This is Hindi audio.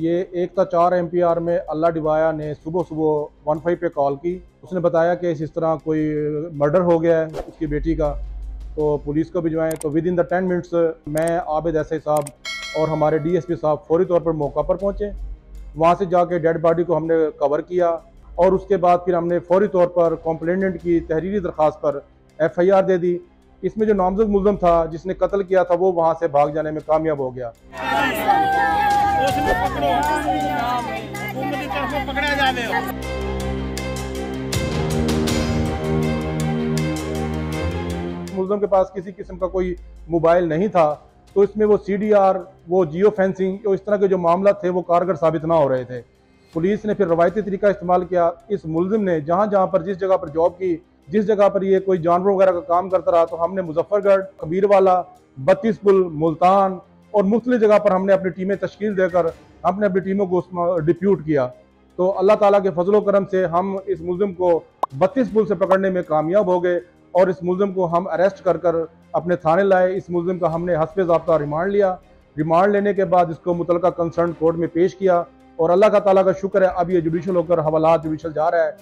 ये एक था चार एम पी आर में अल्लाह डिवाया ने सुबह सुबह वन फाइव पे कॉल की। उसने बताया कि इस तरह कोई मर्डर हो गया है उसकी बेटी का तो पुलिस को भिजवाएँ। तो within the ten minutes मैं, आबिद ऐसे साहब और हमारे डीएसपी साहब फौरी तौर पर मौका पर पहुँचे। वहाँ से जाके डेड बॉडी को हमने कवर किया और उसके बाद फिर हमने फौरी तौर पर कॉम्प्लेनेंट की तहरीरी दरख्वास्त पर एफ़ आई आर दे दी। इसमें जो नामजद मुलम था, जिसने कत्ल किया था, वो वहाँ से भाग जाने में कामयाब हो गया। उसने पकड़ो। तरफ़ पकड़ा जावे मुलजम के पास किसी किस्म का कोई मोबाइल नहीं था तो इसमें वो सी डी आर वो जियो फेंसिंग और इस तरह के जो मामला थे, वो कारगर साबित ना हो रहे थे। पुलिस ने फिर रवायती तरीका इस्तेमाल किया। इस मुलजिम ने जहाँ जहाँ पर, जिस जगह पर जॉब की, जिस जगह पर ये कोई जानवर वगैरह का काम करता रहा तो हमने मुजफ्फरगढ़, कबीरवाला बत्तीस पुल मुल्तान और मुख्तलि जगह पर हमने अपनी टीमें तश्कील देकर हमने अपनी टीमों को डिप्यूट किया। तो अल्लाह ताला के फजलो करम से हम इस मुलजिम को बत्तीस पुल से पकड़ने में कामयाब हो गए और इस मुलजिम को हम अरेस्ट कर कर अपने थाने लाए। इस मुलजिम का हमने हसब जबता रिमांड लिया। रिमांड लेने के बाद इसको मुतल कंसर्न कोर्ट में पेश किया और अल्लाह का ताला का शुक्र है, अब ये जुडिशल होकर हवालात जुडिशल जा रहा है।